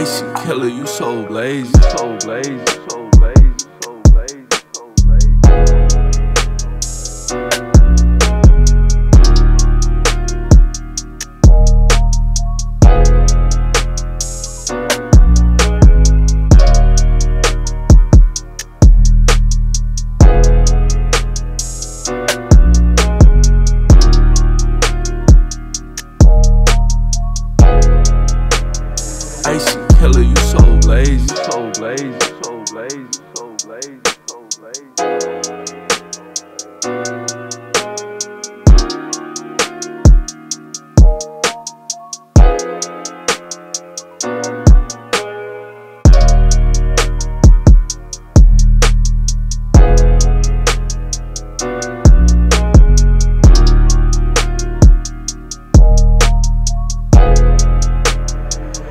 Icy killer, you so lazy, so so lazy, so lazy, so lazy, so lazy, so lazy, so lazy.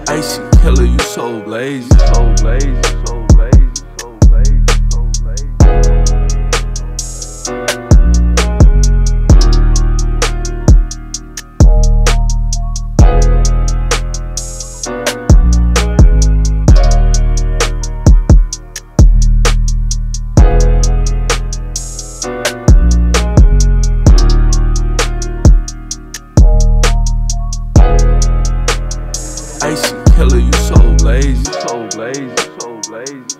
Icy killer, you so lazy, so lazy, so lazy, so so killer, you so lazy, so lazy, so lazy, so lazy,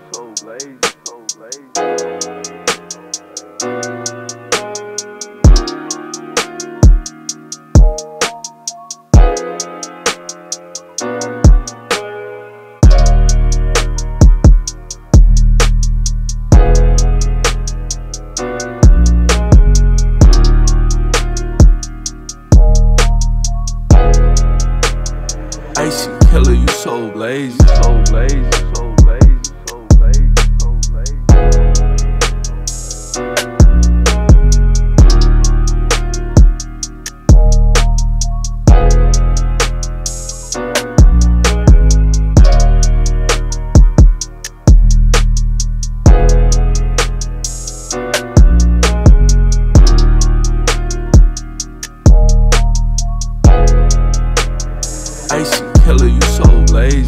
lazy, so lazy, so lazy, so lazy, so lazy. Icy killer, you so lazy.